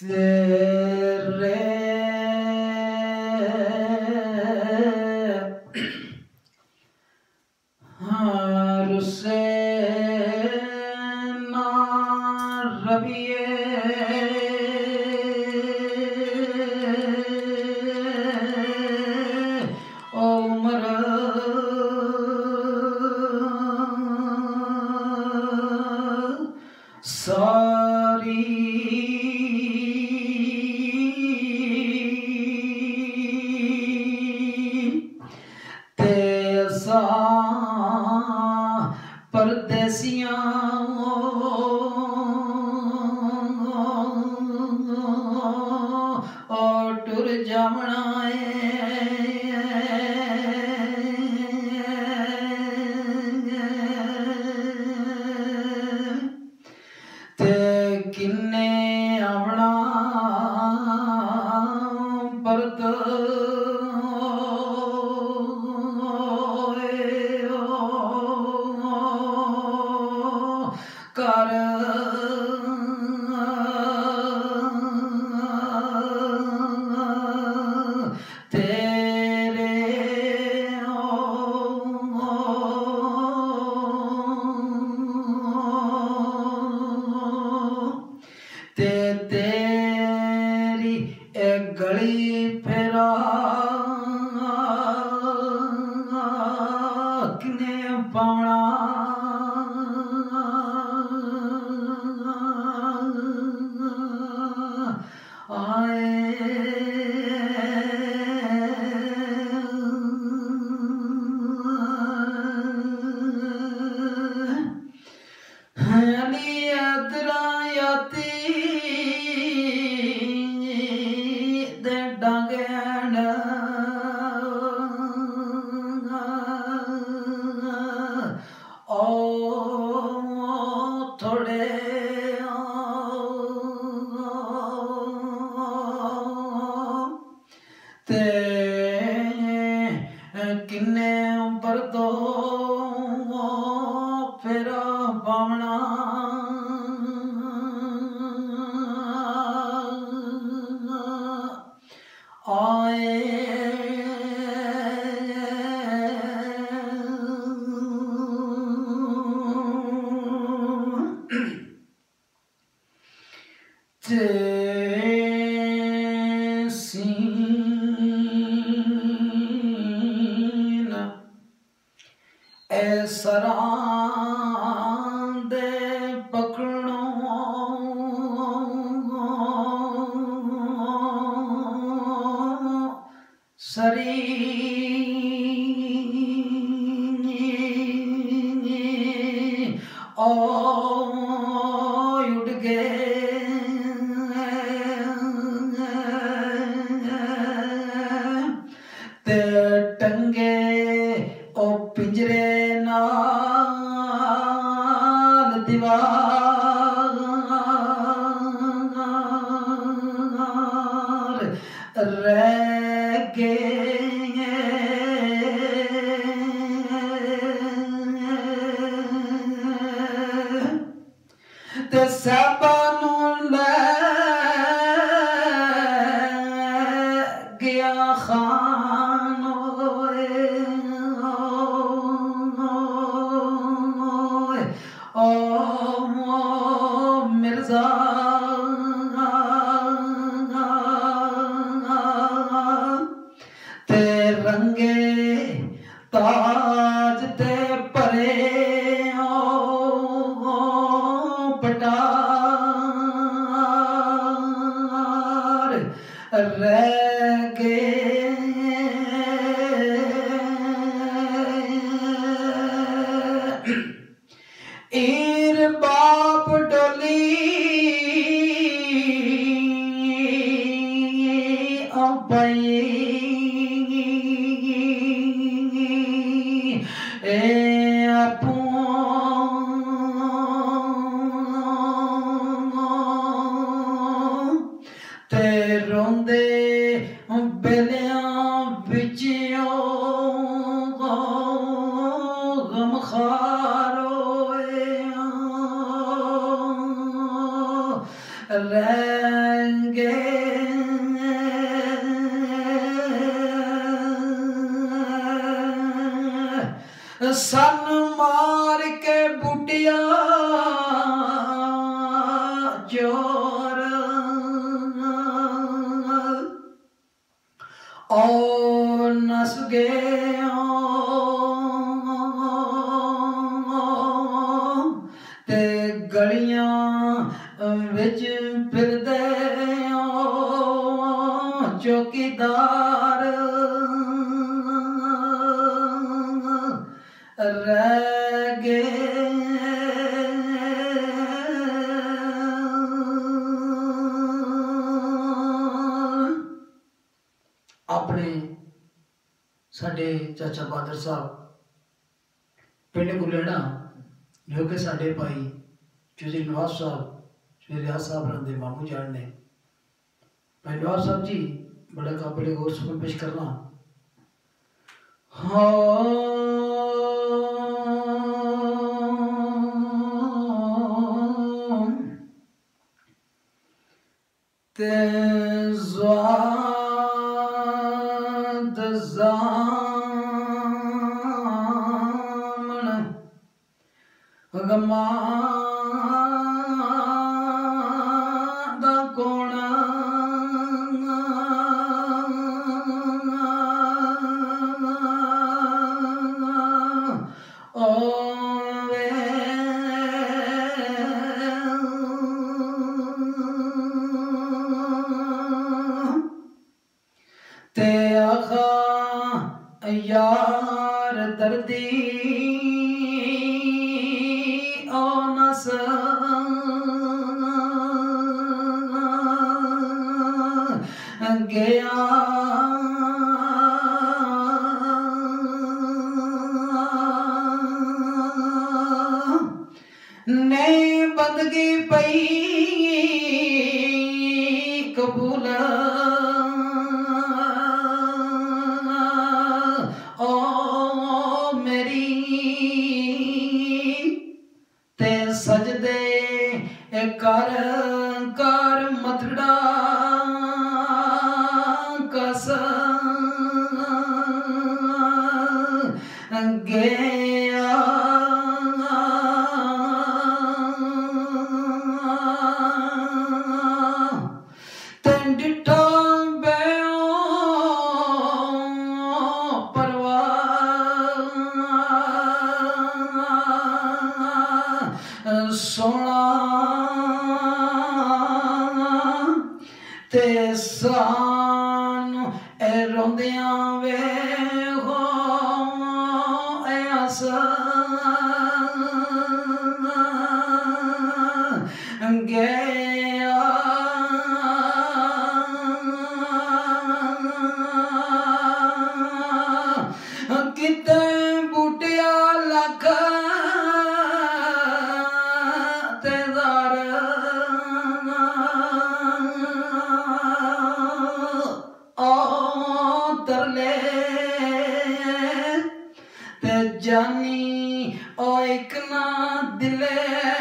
Hussein ਤੁਰ ਜਾਵਣਾ ਏ പണ day. सरां दे पकड़ो सरी ओ उड़ गए ते टंगे ओ पिंजरे سبن الماء يا خان Oh पटार روندے بیلیاں بچیوں غم خاروے رہیں گے سن مار کے بٹیا ਓ ਨਸ ਗਏ ਤੇ ਗਲੀਆਂ ਵਿੱਚ ਫਿਰਦੇ ਚੌਕੀਦਾਰ ਰਹਿ ਸਾਡੇ ਚਾਚਾ ਬਹਾਦਰ ਸਾਹਿਬ, ਪਿੰਡ ਗੁਲੇੜਾ, ਜੋ ਕਿ ਸਾਡੇ ਭਾਈ ਚੌਧਰੀ ਨਵਾਜ਼ ਸਾਹਿਬ, ਸ਼੍ਰੀ ਰਿਆਜ਼ ਸਾਹਿਬ ਰਾਂ ਮਾਮੂ ਜਾਨ ਨੇ। ਭਾਈ ਨਵਾਜ਼ ਸਾਹਿਬ ਜੀ, ਬੜਾ ਕਾਬਲੇ ਹੋਰ ਸੁਣ ਪੇਸ਼ ਕਰਨਾ। ਹਾਂ। ਤੇ ڀڳوان ڪونه اووي تي गया। नए बंदगी पई कबूला Yeah. summer gay ਕਿਤੇ ਬੁੱਟਿਆ ਲੱਗਾ delay.